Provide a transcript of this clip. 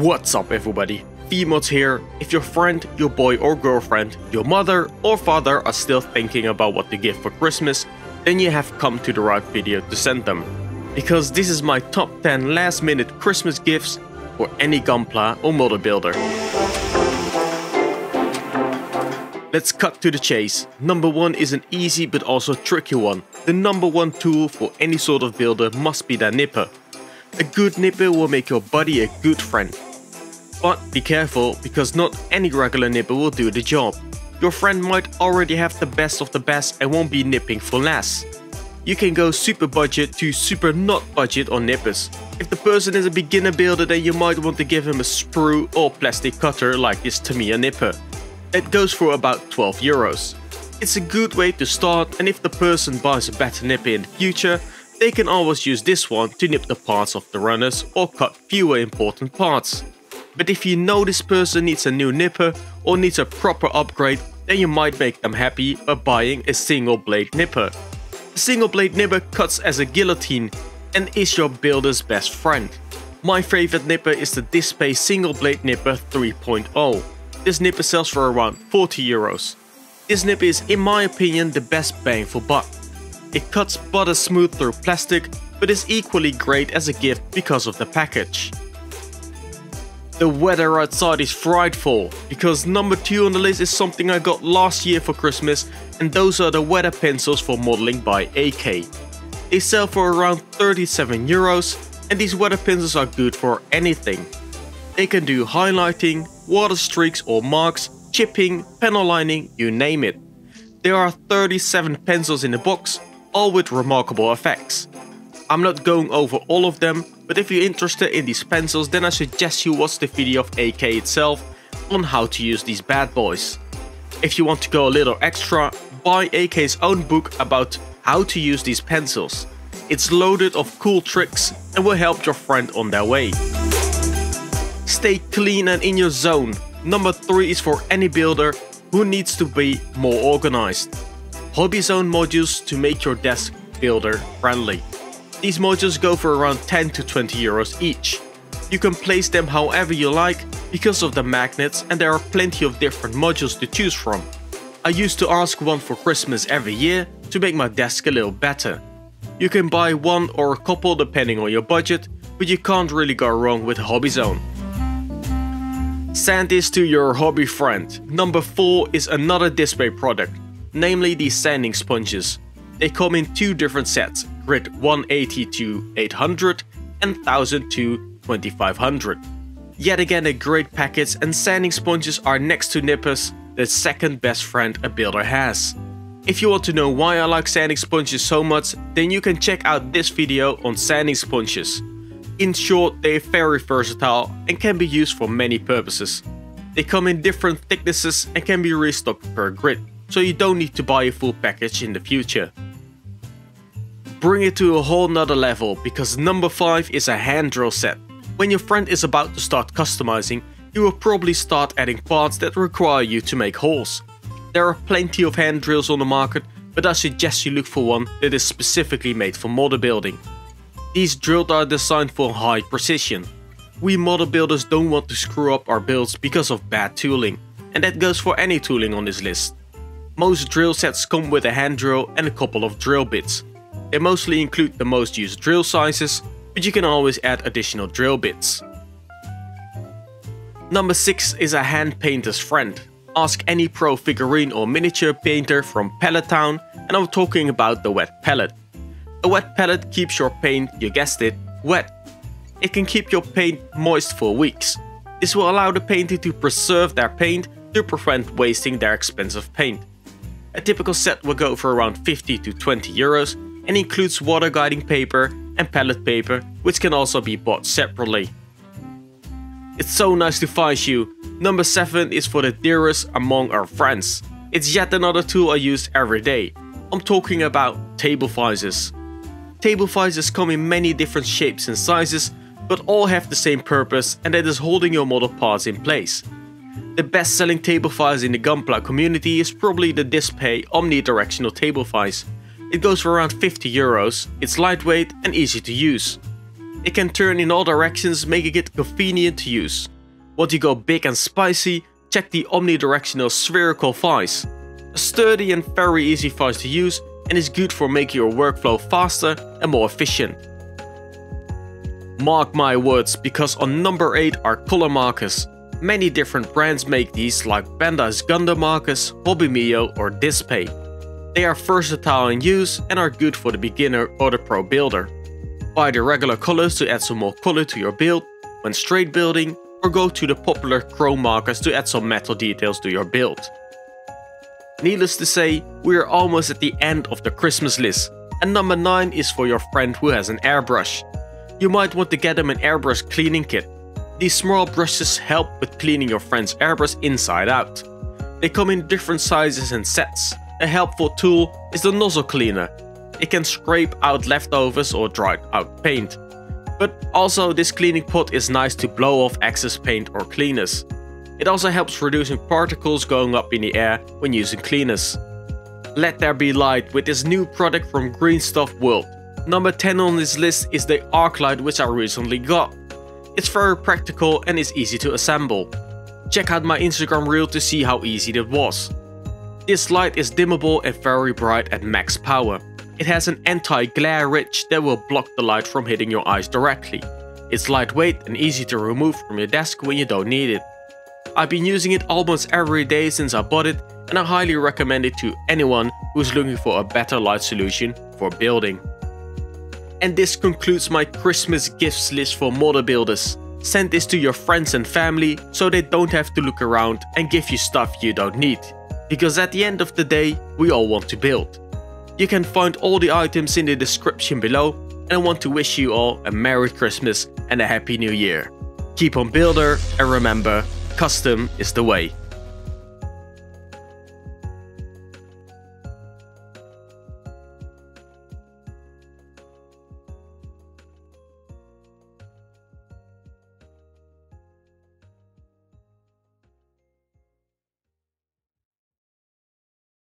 What's up everybody, VMods here. If your friend, your boy or girlfriend, your mother or father are still thinking about what to give for Christmas, then you have come to the right video to send them. Because this is my top 10 last minute Christmas gifts for any Gunpla or model builder. Let's cut to the chase. Number 1 is an easy but also tricky one. The number 1 tool for any sort of builder must be their nipper. A good nipper will make your buddy a good friend. But be careful, because not any regular nipper will do the job. Your friend might already have the best of the best and won't be nipping for less. You can go super budget to super not budget on nippers. If the person is a beginner builder then you might want to give him a sprue or plastic cutter like this Tamiya nipper. It goes for about 12 euros. It's a good way to start and if the person buys a better nipper in the future, they can always use this one to nip the parts of the runners or cut fewer important parts. But if you know this person needs a new nipper or needs a proper upgrade, then you might make them happy by buying a single blade nipper. A single blade nipper cuts as a guillotine and is your builder's best friend. My favorite nipper is the DSPIAE single blade nipper 3.0. This nipper sells for around 40 euros. This nipper is in my opinion the best bang for buck. It cuts butter smooth through plastic, but is equally great as a gift because of the package. The weather outside is frightful, because number 2 on the list is something I got last year for Christmas and those are the weather pencils for modeling by AK. They sell for around 37 euros and these weather pencils are good for anything. They can do highlighting, water streaks or marks, chipping, panel lining, you name it. There are 37 pencils in the box, all with remarkable effects. I'm not going over all of them, but if you're interested in these pencils then I suggest you watch the video of AK itself on how to use these bad boys. If you want to go a little extra, buy AK's own book about how to use these pencils. It's loaded of cool tricks and will help your friend on their way. Stay clean and in your zone. Number 3 is for any builder who needs to be more organized. Hobby Zone modules to make your desk builder friendly. These modules go for around 10 to 20 euros each. You can place them however you like because of the magnets and there are plenty of different modules to choose from. I used to ask one for Christmas every year to make my desk a little better. You can buy one or a couple depending on your budget, but you can't really go wrong with Hobby Zone. Send this to your hobby friend. Number 4 is another DSPIAE product, namely these sanding sponges. They come in two different sets, grit 180 to 800 and 1000 to 2500. Yet again a great package and sanding sponges are next to nippers the second best friend a builder has. If you want to know why I like sanding sponges so much, then you can check out this video on sanding sponges. In short, they are very versatile and can be used for many purposes. They come in different thicknesses and can be restocked per grit, so you don't need to buy a full package in the future bring it to a whole nother level because number 5 is a hand drill set. When your friend is about to start customizing, you will probably start adding parts that require you to make holes. There are plenty of hand drills on the market, but I suggest you look for one that is specifically made for model building. These drills are designed for high precision. We model builders don't want to screw up our builds because of bad tooling, and that goes for any tooling on this list. Most drill sets come with a hand drill and a couple of drill bits, they mostly include the most used drill sizes, but you can always add additional drill bits. Number 6 is a hand painter's friend. Ask any pro figurine or miniature painter from Pallet Town and I'm talking about the wet palette. A wet palette keeps your paint, you guessed it, wet. It can keep your paint moist for weeks. This will allow the painter to preserve their paint to prevent wasting their expensive paint. A typical set will go for around 50 to 20 euros and includes water guiding paper and palette paper which can also be bought separately. It's so nice to find you. Number 7 is for the dearest among our friends. It's yet another tool I use every day. I'm talking about table visors. Table visors come in many different shapes and sizes, but all have the same purpose and that is holding your model parts in place. The best selling table visor in the Gunpla community is probably the DSPIAE omnidirectional table visor. It goes for around 50 euros, it's lightweight and easy to use. It can turn in all directions making it convenient to use. Want to go big and spicy? Check the omnidirectional spherical vise. A sturdy and very easy vise to use and is good for making your workflow faster and more efficient. Mark my words, because on number 8 are color markers. Many different brands make these like Bandai's Gundam markers, Hobby Mio or DSPIAE. They are versatile in use and are good for the beginner or the pro builder. Buy the regular colors to add some more color to your build when straight building or go to the popular chrome markers to add some metal details to your build. Needless to say, we are almost at the end of the Christmas list, and number 9 is for your friend who has an airbrush. You might want to get them an airbrush cleaning kit. These small brushes help with cleaning your friend's airbrush inside out. They come in different sizes and sets. A helpful tool is the nozzle cleaner. It can scrape out leftovers or dried out paint. But also this cleaning pot is nice to blow off excess paint or cleaners. It also helps reducing particles going up in the air when using cleaners. Let there be light with this new product from Green Stuff World. Number 10 on this list is the arc light which I recently got. It's very practical and is easy to assemble. Check out my Instagram reel to see how easy that was. This light is dimmable and very bright at max power. It has an anti-glare ridge that will block the light from hitting your eyes directly. It's lightweight and easy to remove from your desk when you don't need it. I've been using it almost every day since I bought it and I highly recommend it to anyone who's looking for a better light solution for building. And this concludes my Christmas gifts list for model builders. Send this to your friends and family so they don't have to look around and give you stuff you don't need. Because at the end of the day, we all want to build. You can find all the items in the description below and I want to wish you all a Merry Christmas and a Happy New Year. Keep on builder and remember, custom is the way.